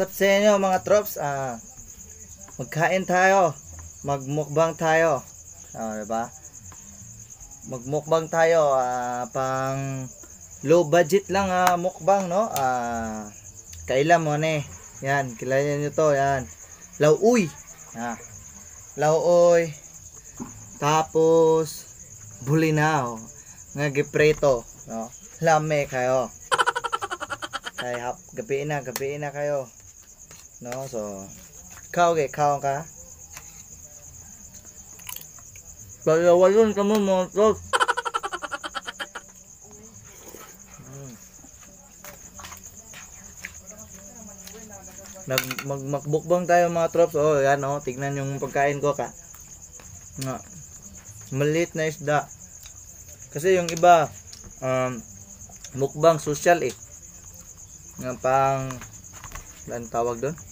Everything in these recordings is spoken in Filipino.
What's up sa inyo mga trops? Ah, magkain tayo. Magmukbang tayo. Ah, diba? Magmukbang tayo ah, pang low budget lang ah, mukbang no. Ah, kailan mo ni. Yan, kilala niyo to, yan. Lauoy. Ah. Lauoy. Tapos bulinaw nga gipreto, no. Lame kayo. Ay, hap, gabi na, gabi na kayo. No, so, kao kay kao ka. Palawayon ka mo mga tol. Mm. Nag mag makbukbang tayo mga trops. Oh, yan oh, tignan yung pagkain ko ka. Nga. Maliit na isda. Kasi yung iba um, mukbang social eh nga pang ano tawag doon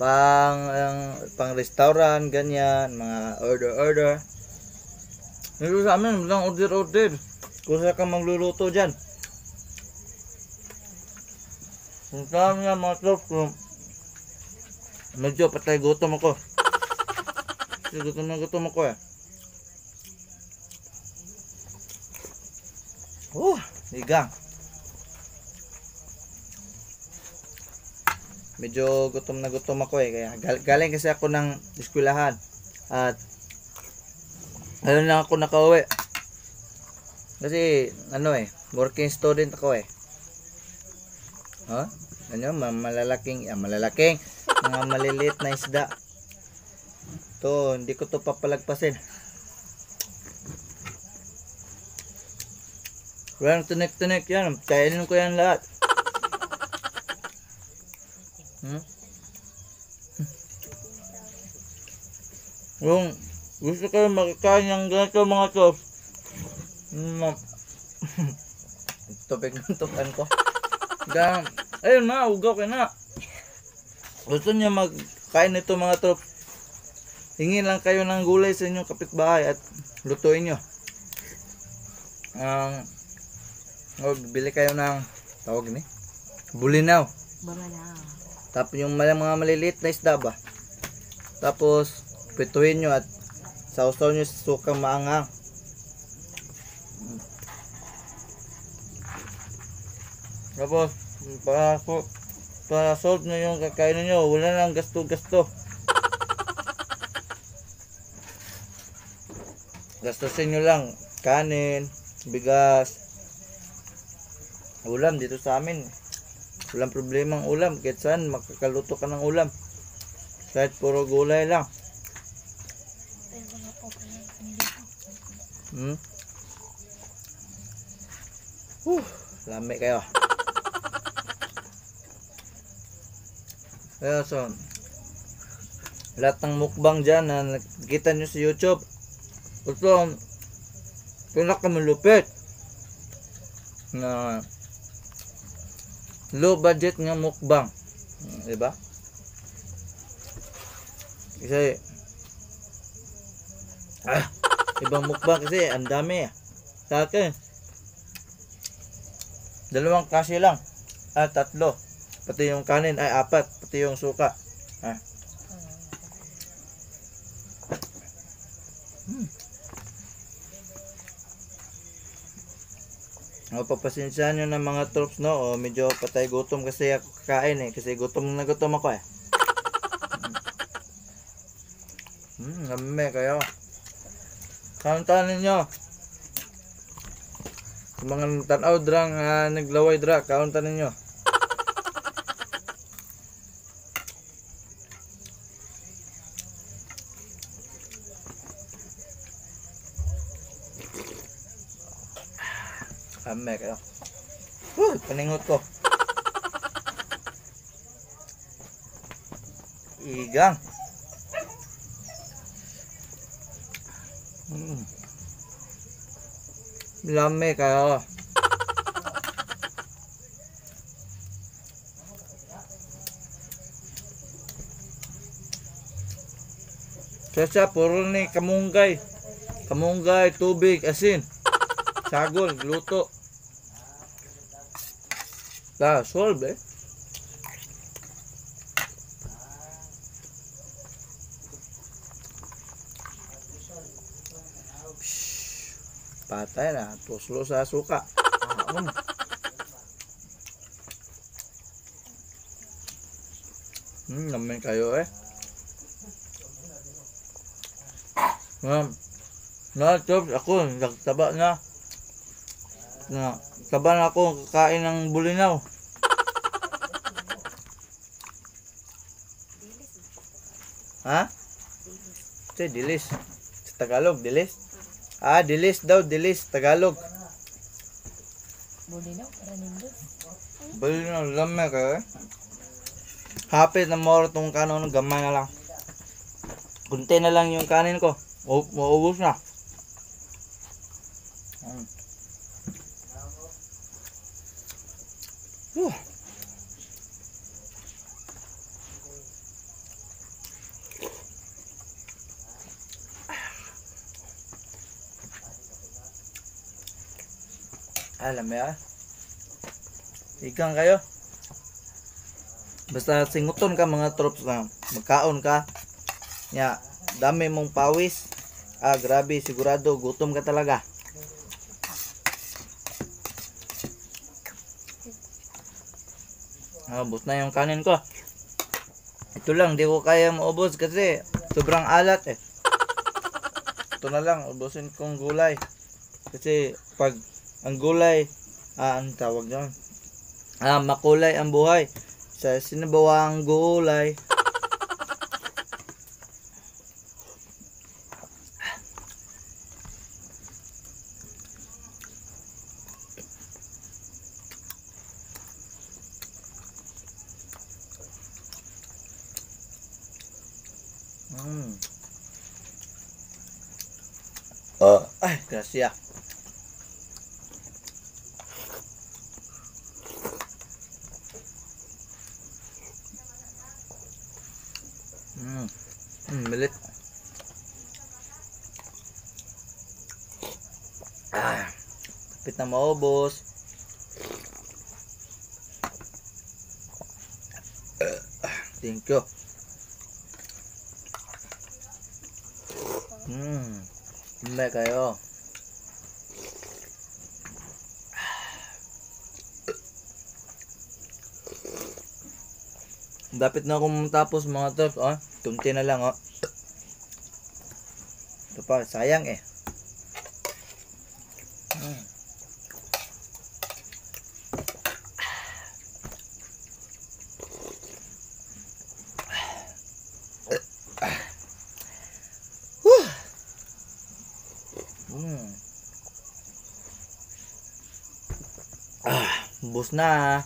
pang ang pang restaurant ganyan mga order order. Dito sa amin lang order order. Kung saan ka magluluto dyan. Kung saan nga mga trops kung medyo patay gutom ako. Kasi gutom na gutom ako eh. Oh, ligang. Medyo gutom na gutom ako eh kaya gal- galing kasi ako ng eskwelahan at ayun lang ako nakauwi. Kasi ano eh working student ako eh. Huh? ano ma- malalaking ah, malalaking mga maliliit na isda. To hindi ko to papalagpasin. Walang tunik-tunik yan kainin ko yan lahat Hmm? Yung gusto kayo makikain ng ganito mga tos. Mm. Tubig ng tukan ko. Gan, ayun na, ugaw ka na. Gusto niya magkain nito mga trop. Hingin lang kayo ng gulay sa inyong kapitbahay at lutuin nyo. Ang um, oh, bibili kayo ng tawag ni bulinaw. Banana. Tapos yung mga, maliliit na isda ba. Tapos prituhin nyo at sausaw nyo sa sukang maangang. Tapos para para solve na yung kakainin nyo, wala nang gasto-gasto. Gastusin nyo lang kanin, bigas, ulam dito sa amin. Walang problema ang ulam. Kahit saan, makakaluto ka ng ulam. Kahit puro gulay lang. Hmm? Whew, lami kayo. Kaya so, lahat ng mukbang dyan na nakikita nyo sa YouTube, ito, pinakamalupit na low budget nga mukbang. Hmm, Di ba? Kasi ah, ibang mukbang kasi ang dami. Sa akin dalawang kasi lang. Ah, tatlo. Pati yung kanin ay apat, pati yung suka. Ah. O, papasensyahan nyo ng mga troops, no? O, medyo patay gutom kasi ako kakain, eh. Kasi gutom na gutom ako, eh. Hmm, lami kayo. Kauntan ninyo. Sa mga tanaw drang uh, naglaway dra, kauntan ninyo. Lami kayo. Huh, paningot ko. Igang. Mm. Lami kayo. Sasa, puro ni kamunggay. Kamunggay, tubig, asin. Sagol, luto na solve patay na, tuslo sa suka. Aon. Hmm, namin kayo eh. Um, na, na, ako, nagtaba na. Na, taba na ako kakain ng bulinaw. Ha? Sa dilis. Sa Tagalog, dilis. Ah, dilis daw, dilis, Tagalog. Bulinaw, para nindos. Bulinaw, lame ka eh. Hapit na mo itong kanon, gamay na lang. Kunti na lang yung kanin ko. O, maubos na. Whew. Alam mo yan? Ikan kayo. Basta singuton ka mga troops na magkaon ka. Ya, dami mong pawis. Ah, grabe, sigurado gutom ka talaga. Bus na yung kanin ko. Ito lang, di ko kaya maubos kasi sobrang alat eh. Ito na lang, ubusin kong gulay. Kasi pag ang gulay, ah, ang tawag doon? Ah, makulay ang buhay. Sa sinabawang gulay. Mm. Ah, ay, gracia. Mm. Mm, milit. Ah, kapit na maubos. Thank you. Hmm. Hindi kayo. Dapat na akong matapos mga tops, oh. Tunti na lang, oh. Ito pa, sayang eh. Ah, bus na.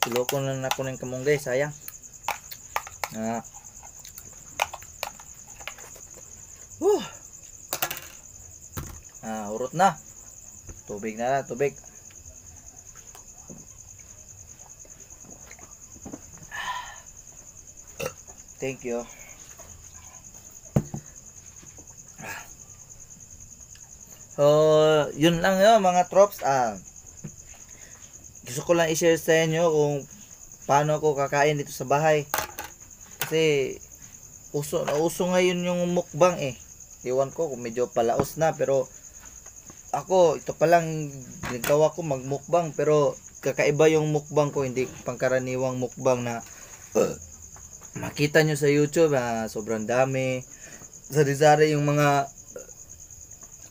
Tuloko na na ako ng kamunggay, sayang. Ah. Whew. Ah, urot na. Tubig na, tubig. Thank you. So, yun lang yun mga trops. Ah, gusto ko lang i-share sa inyo kung paano ako kakain dito sa bahay. Kasi, uso na uso ngayon yung mukbang eh. Iwan ko kung medyo palaos na pero ako ito pa lang nagawa ko magmukbang pero kakaiba yung mukbang ko hindi pangkaraniwang mukbang na uh, makita nyo sa YouTube ah, sobrang dami sari-sari yung mga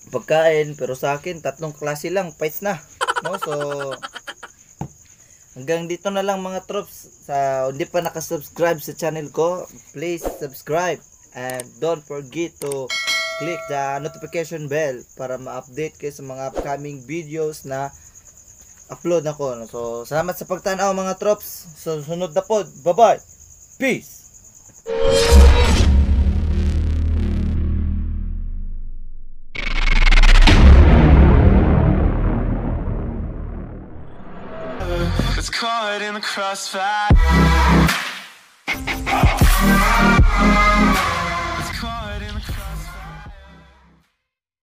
pagkain pero sa akin tatlong klase lang pies na no so hanggang dito na lang mga troops. Sa hindi pa nakasubscribe sa channel ko please subscribe. And don't forget to click the notification bell para ma-update kayo sa mga upcoming videos na upload na ko so salamat sa pagtanaw mga troops. So sunod na pod. Bye bye peace crossfire.